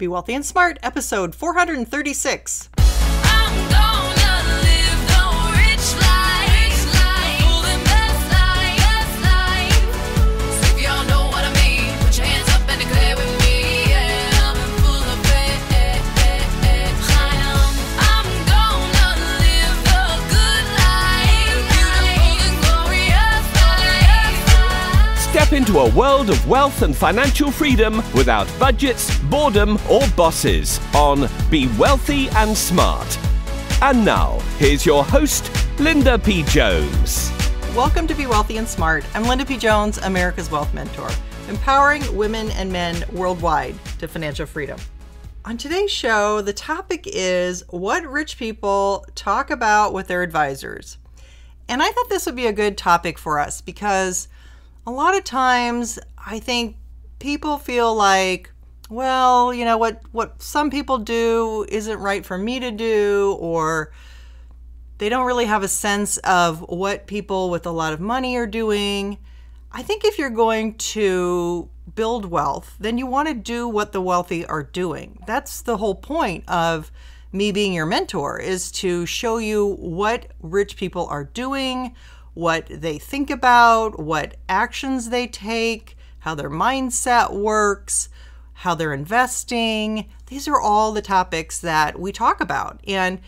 Be Wealthy and Smart, episode 436. Step into a world of wealth and financial freedom without budgets, boredom, or bosses on Be Wealthy and Smart. And now, here's your host, Linda P. Jones. Welcome to Be Wealthy and Smart. I'm Linda P. Jones, America's Wealth Mentor, empowering women and men worldwide to financial freedom. On today's show, the topic is what rich people talk about with their advisors. And I thought this would be a good topic for us because a lot of times I think people feel like, well, you know what what some people do isn't right for me to do or they don't really have a sense of what people with a lot of money are doing. I think if you're going to build wealth, then you want to do what the wealthy are doing. That's the whole point of me being your mentor is to show you what rich people are doing, what they think about, what actions they take, how their mindset works, how they're investing. These are all the topics that we talk about. And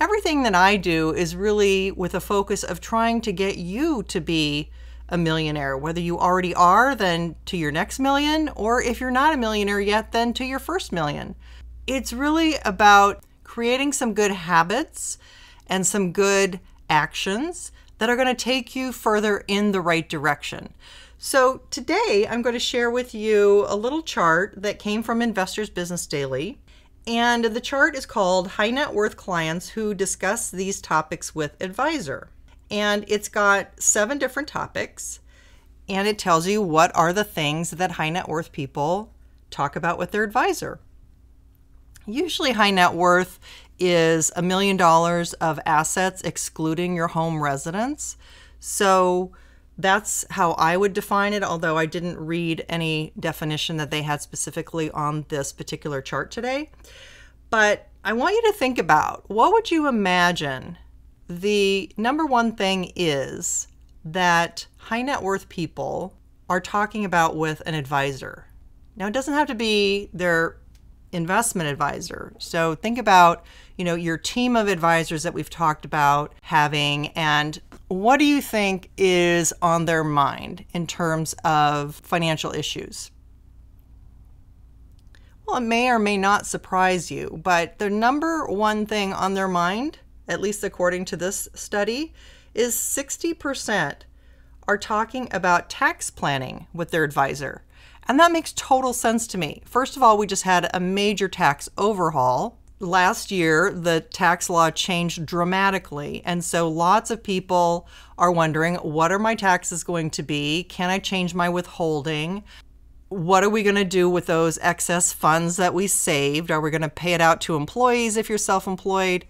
everything that I do is really with a focus of trying to get you to be a millionaire, whether you already are, then to your next million, or if you're not a millionaire yet, then to your first million. It's really about creating some good habits and some good actions that are going to take you further in the right direction. So, today I'm going to share with you a little chart that came from Investors Business Daily. And the chart is called High Net Worth Clients Who Discuss These Topics with Advisor. And it's got seven different topics. And it tells you what are the things that high net worth people talk about with their advisor. Usually, high net worth is a million dollars of assets excluding your home residence. So that's how I would define it, although I didn't read any definition that they had specifically on this particular chart today. But I want you to think about what would you imagine the number one thing is that high net worth people are talking about with an advisor. Now, it doesn't have to be their investment advisor. So think about, you know, your team of advisors that we've talked about having and what do you think is on their mind in terms of financial issues? Well, it may or may not surprise you, but the number one thing on their mind, at least according to this study, is 60% are talking about tax planning with their advisor. And that makes total sense to me. First of all, we just had a major tax overhaul. Last year, the tax law changed dramatically. And so lots of people are wondering what are my taxes going to be? Can I change my withholding? What are we going to do with those excess funds that we saved? Are we going to pay it out to employees if you're self employed?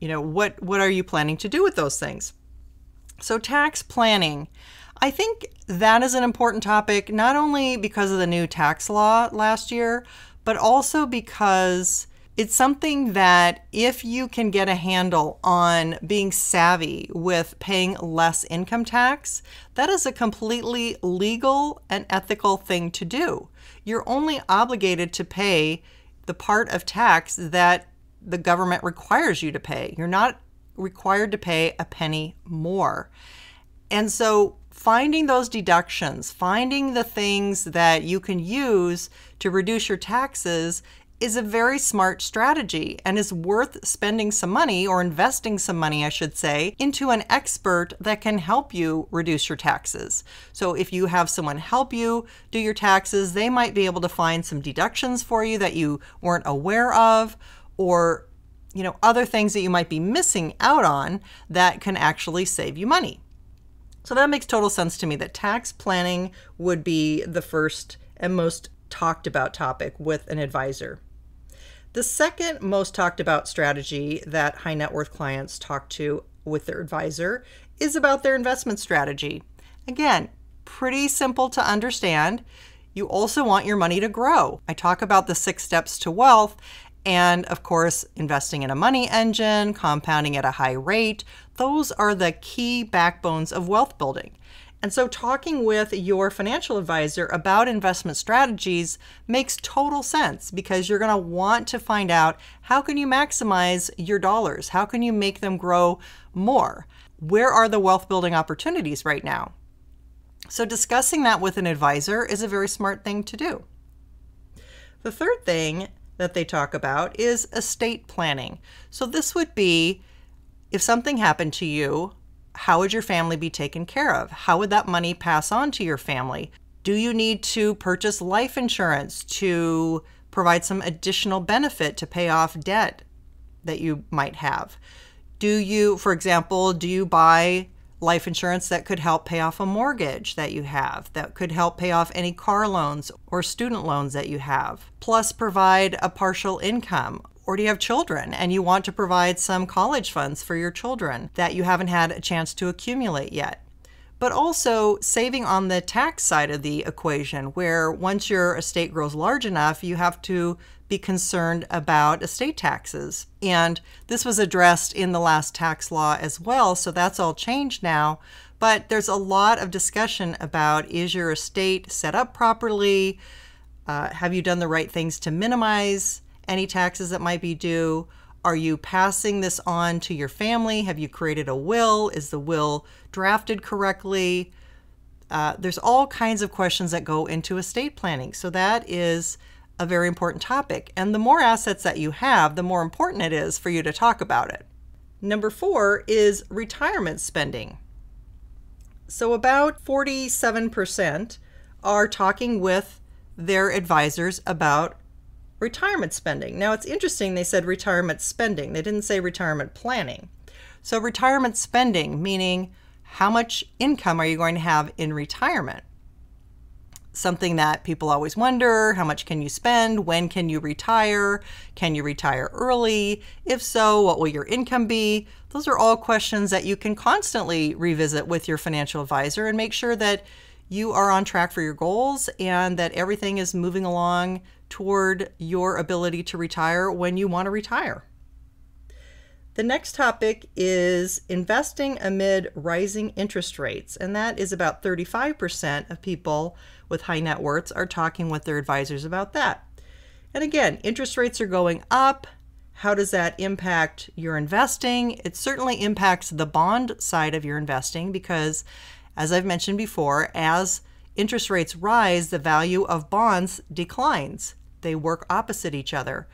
You know, what, what are you planning to do with those things? So, tax planning I think that is an important topic, not only because of the new tax law last year, but also because it's something that if you can get a handle on being savvy with paying less income tax, that is a completely legal and ethical thing to do. You're only obligated to pay the part of tax that the government requires you to pay. You're not required to pay a penny more. And so finding those deductions, finding the things that you can use to reduce your taxes is a very smart strategy and is worth spending some money or investing some money, I should say, into an expert that can help you reduce your taxes. So if you have someone help you do your taxes, they might be able to find some deductions for you that you weren't aware of or you know other things that you might be missing out on that can actually save you money. So that makes total sense to me that tax planning would be the first and most talked about topic with an advisor. The second most talked about strategy that high net worth clients talk to with their advisor is about their investment strategy. Again, pretty simple to understand. You also want your money to grow. I talk about the six steps to wealth, and of course, investing in a money engine, compounding at a high rate. Those are the key backbones of wealth building. And so, talking with your financial advisor about investment strategies makes total sense because you're going to want to find out how can you maximize your dollars? How can you make them grow more? Where are the wealth building opportunities right now? So, discussing that with an advisor is a very smart thing to do. The third thing that they talk about is estate planning. So, this would be if something happened to you, how would your family be taken care of? How would that money pass on to your family? Do you need to purchase life insurance to provide some additional benefit to pay off debt that you might have? Do you, for example, do you buy life insurance that could help pay off a mortgage that you have, that could help pay off any car loans or student loans that you have, plus provide a partial income. Or do you have children and you want to provide some college funds for your children that you haven't had a chance to accumulate yet? But also saving on the tax side of the equation, where once your estate grows large enough, you have to be concerned about estate taxes. And this was addressed in the last tax law as well, so that's all changed now. But there's a lot of discussion about is your estate set up properly? Uh, have you done the right things to minimize any taxes that might be due? Are you passing this on to your family? Have you created a will? Is the will drafted correctly? Uh, there's all kinds of questions that go into estate planning. So that is a very important topic. And the more assets that you have, the more important it is for you to talk about it. Number four is retirement spending. So, about 47% are talking with their advisors about retirement spending. Now, it's interesting they said retirement spending, they didn't say retirement planning. So, retirement spending, meaning how much income are you going to have in retirement? something that people always wonder how much can you spend? When can you retire? Can you retire early? If so, what will your income be? Those are all questions that you can constantly revisit with your financial advisor and make sure that you are on track for your goals and that everything is moving along toward your ability to retire when you want to retire. The next topic is investing amid rising interest rates, and that is about 35% of people with high net worths are talking with their advisors about that. And again, interest rates are going up. How does that impact your investing? It certainly impacts the bond side of your investing because, as I've mentioned before, as interest rates rise, the value of bonds declines. They work opposite each other.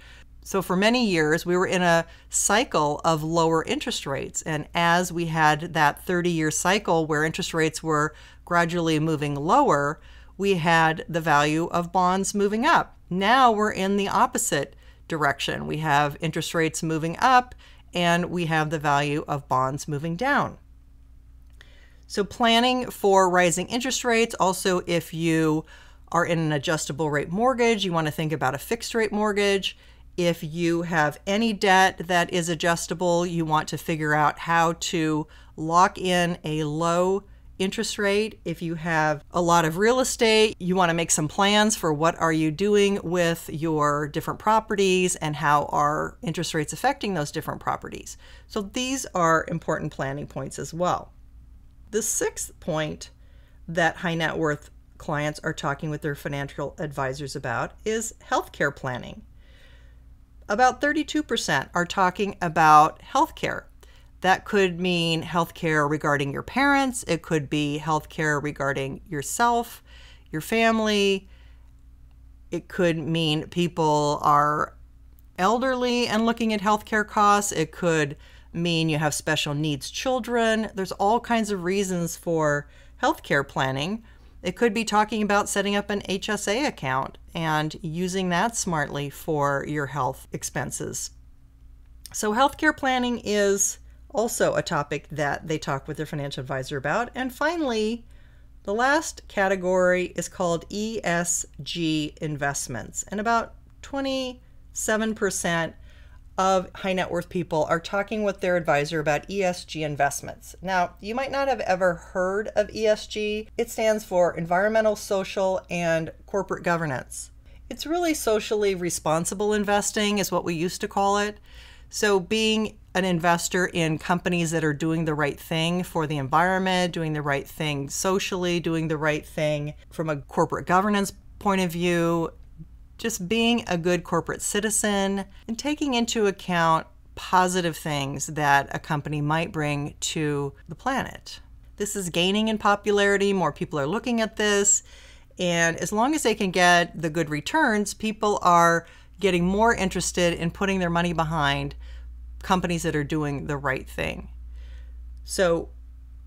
So, for many years, we were in a cycle of lower interest rates. And as we had that 30 year cycle where interest rates were gradually moving lower, we had the value of bonds moving up. Now we're in the opposite direction. We have interest rates moving up and we have the value of bonds moving down. So, planning for rising interest rates, also, if you are in an adjustable rate mortgage, you want to think about a fixed rate mortgage. If you have any debt that is adjustable, you want to figure out how to lock in a low interest rate. If you have a lot of real estate, you want to make some plans for what are you doing with your different properties and how are interest rates affecting those different properties. So these are important planning points as well. The sixth point that high net worth clients are talking with their financial advisors about is healthcare planning. About 32% are talking about healthcare that could mean healthcare regarding your parents, it could be healthcare regarding yourself, your family. It could mean people are elderly and looking at healthcare costs. It could mean you have special needs children. There's all kinds of reasons for healthcare planning. It could be talking about setting up an HSA account and using that smartly for your health expenses. So, healthcare planning is also a topic that they talk with their financial advisor about. And finally, the last category is called ESG investments, and about 27% of high net worth people are talking with their advisor about ESG investments. Now, you might not have ever heard of ESG. It stands for environmental, social, and corporate governance. It's really socially responsible investing, is what we used to call it. So, being an investor in companies that are doing the right thing for the environment, doing the right thing socially, doing the right thing from a corporate governance point of view, just being a good corporate citizen and taking into account positive things that a company might bring to the planet. This is gaining in popularity, more people are looking at this, and as long as they can get the good returns, people are getting more interested in putting their money behind companies that are doing the right thing. So,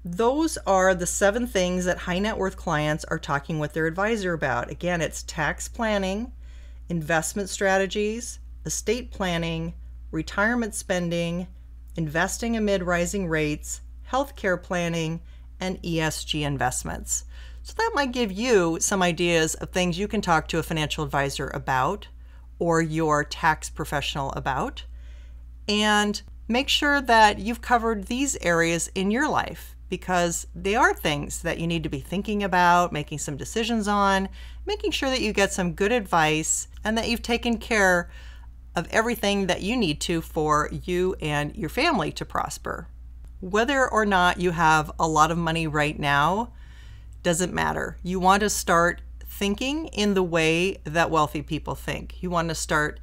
those are the seven things that high net worth clients are talking with their advisor about. Again, it's tax planning, investment strategies, estate planning, retirement spending, investing amid rising rates, healthcare planning, and ESG investments. So that might give you some ideas of things you can talk to a financial advisor about or your tax professional about. And make sure that you've covered these areas in your life because they are things that you need to be thinking about, making some decisions on, making sure that you get some good advice and that you've taken care of everything that you need to for you and your family to prosper. Whether or not you have a lot of money right now doesn't matter. You want to start thinking in the way that wealthy people think. You want to start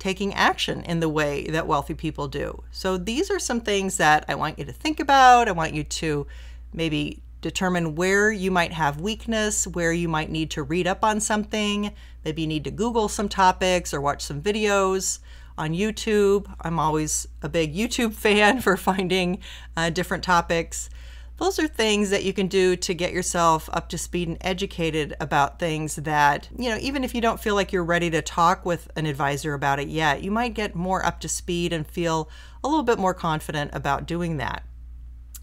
taking action in the way that wealthy people do. So these are some things that I want you to think about. I want you to maybe determine where you might have weakness, where you might need to read up on something. Maybe you need to Google some topics or watch some videos on YouTube. I'm always a big YouTube fan for finding uh, different topics those are things that you can do to get yourself up to speed and educated about things that, you know, even if you don't feel like you're ready to talk with an advisor about it yet, you might get more up to speed and feel a little bit more confident about doing that.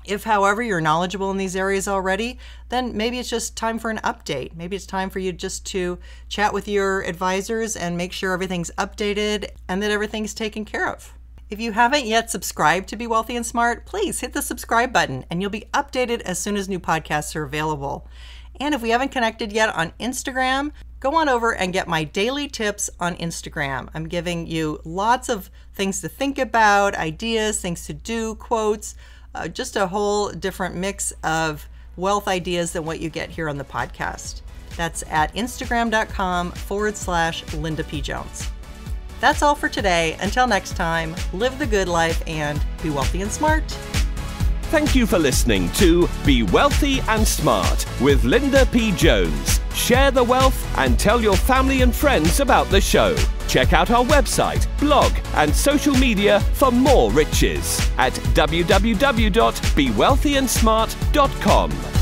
If, however, you're knowledgeable in these areas already, then maybe it's just time for an update. Maybe it's time for you just to chat with your advisors and make sure everything's updated and that everything's taken care of. If you haven't yet subscribed to Be Wealthy and Smart, please hit the subscribe button and you'll be updated as soon as new podcasts are available. And if we haven't connected yet on Instagram, go on over and get my daily tips on Instagram. I'm giving you lots of things to think about, ideas, things to do, quotes, uh, just a whole different mix of wealth ideas than what you get here on the podcast. That's at instagram.com forward slash Linda P. Jones. That's all for today. Until next time, live the good life and be wealthy and smart. Thank you for listening to Be Wealthy and Smart with Linda P. Jones. Share the wealth and tell your family and friends about the show. Check out our website, blog, and social media for more riches at www.bewealthyandsmart.com.